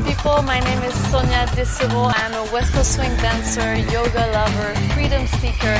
people. My name is Sonia Desereau. I'm a West Coast swing dancer, yoga lover, freedom seeker,